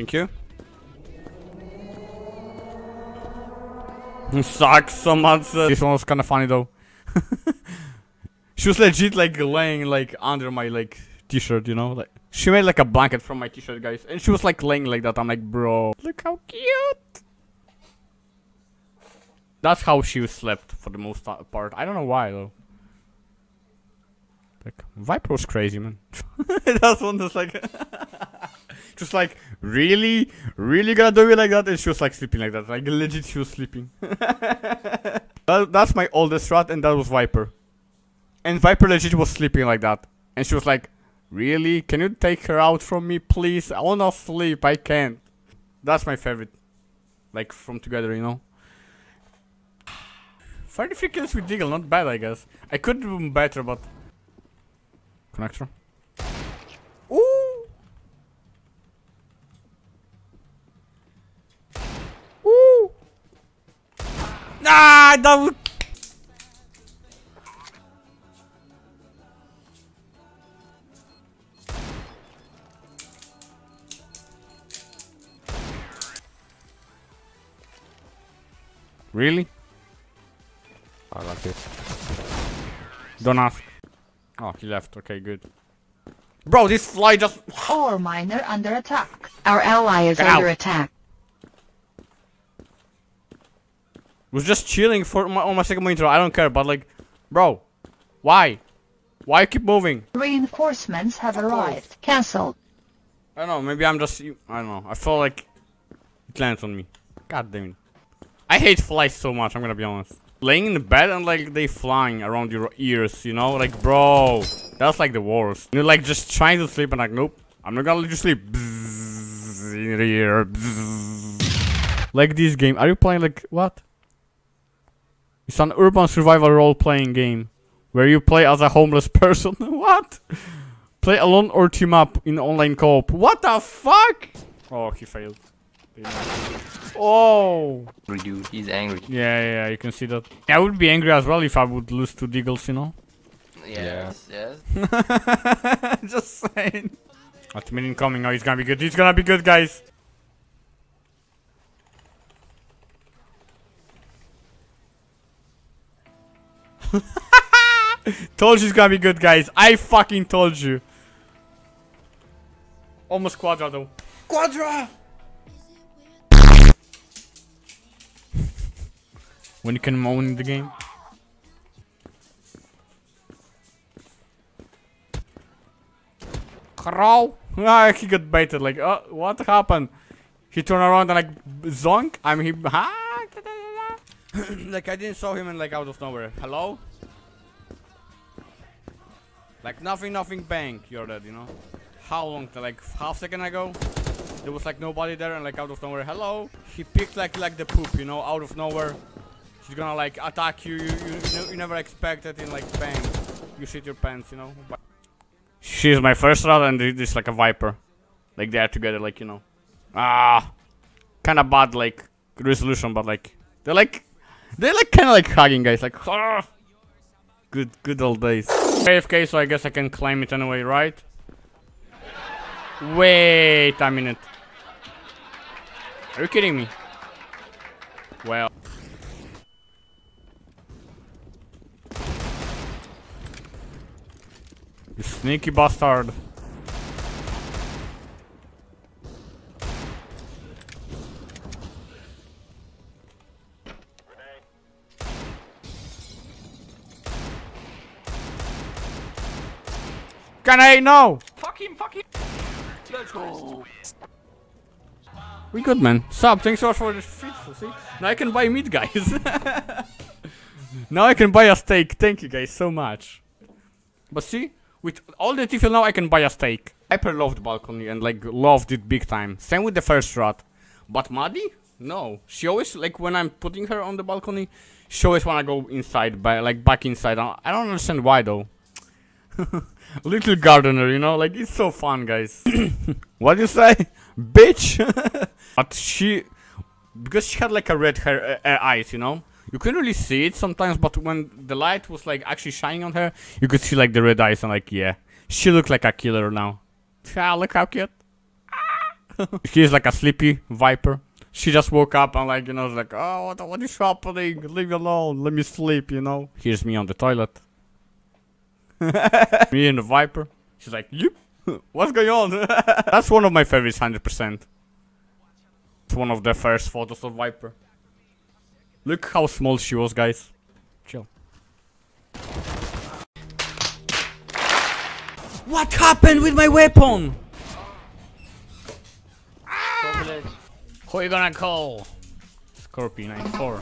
Thank you. Sucks so much. this one was kind of funny though. she was legit like laying like under my like t-shirt, you know, like she made like a blanket from my t-shirt, guys, and she was like laying like that. I'm like, bro, look how cute. That's how she slept for the most part. I don't know why though. Like Viper was crazy, man. That's one that's like, just like really, really gonna do it like that, and she was like sleeping like that, like legit, she was sleeping. That- that's my oldest rat, and that was Viper. And Viper legit was sleeping like that, and she was like, "Really? Can you take her out from me, please? I wanna sleep. I can't." That's my favorite, like from together, you know. 33 kills with Deagle, not bad, I guess. I could do better, but connector. Ah, that. Really? I like it. Don't ask. Oh, he left. Okay, good. Bro, this fly just. Ore miner under attack. Our ally is Ow. under attack. Was just chilling for my, on my second monitor. I don't care, but like, bro, why? Why keep moving? Reinforcements have arrived. Cancelled. I don't know. Maybe I'm just. I don't know. I feel like it lands on me. God damn it. I hate flies so much. I'm gonna be honest. Laying in the bed and like they flying around your ears, you know? Like, bro, that's like the worst. You're like just trying to sleep and like, nope, I'm not gonna let you sleep. Bzzz, in your ear. Bzzz. Like this game. Are you playing like what? It's an urban survival role-playing game where you play as a homeless person. what? Play alone or team up in online co-op. What the fuck? Oh, he failed. Oh. Angry dude, he's angry. Yeah, yeah, you can see that. I would be angry as well if I would lose to Deagles, you know? Yes, yes. Just saying. Ultimate incoming. Oh, he's gonna be good. He's gonna be good, guys. told you it's gonna be good, guys. I fucking told you. Almost Quadra, though. Quadra! when you can moan in the game. Crow. Ah, he got baited. Like, uh, what happened? He turned around and like zonk. I'm he. Ah, da, da, da, da. like I didn't saw him and like out of nowhere. Hello. Like nothing, nothing. Bang. You're dead. You know. How long? Like half second ago. There was like nobody there and like out of nowhere. Hello. He picked like like the poop. You know, out of nowhere. He's gonna like attack you. You you, you, never expect it. And like bang, you shit your pants. You know. She's my first round and this is like a viper. Like they are together, like you know. Ah, kind of bad like resolution, but like they're like they're like kind of like hugging guys, like ah. good good old days. AFK, so I guess I can claim it anyway, right? Wait a minute. Are you kidding me? Well. You sneaky bastard. Can I? No! Fuck him, fuck him! Let's go! We good, man. Sub, thanks so much for the feed. See? Now I can buy meat, guys. now I can buy a steak. Thank you, guys, so much. But see, with all the TFL now, I can buy a steak. Hyper loved balcony and like loved it big time. Same with the first rat. But Maddie? No. She always like when I'm putting her on the balcony, she always wanna go inside, by like back inside. I don't understand why though. Little gardener, you know, like it's so fun, guys. what do you say, bitch? but she, because she had like a red hair uh, uh, eyes, you know. You couldn't really see it sometimes, but when the light was like actually shining on her, you could see like the red eyes and like yeah, she looked like a killer now. Ah, look how cute. She's like a sleepy viper. She just woke up and like, you know, like, oh, what, what is happening? Leave me alone. Let me sleep, you know. Here's me on the toilet. me and the viper. She's like, yep. What's going on? That's one of my favorites, 100%. It's one of the first photos of Viper. Look how small she was, guys. Chill. What happened with my weapon? Who you gonna call? Scorpion 94.